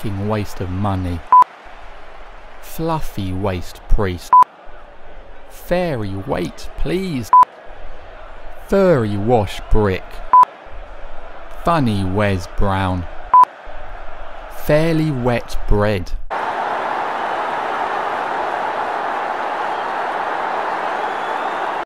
fucking waste of money. Fluffy waste priest. Fairy wait please. Furry wash brick. Funny Wes Brown. Fairly wet bread.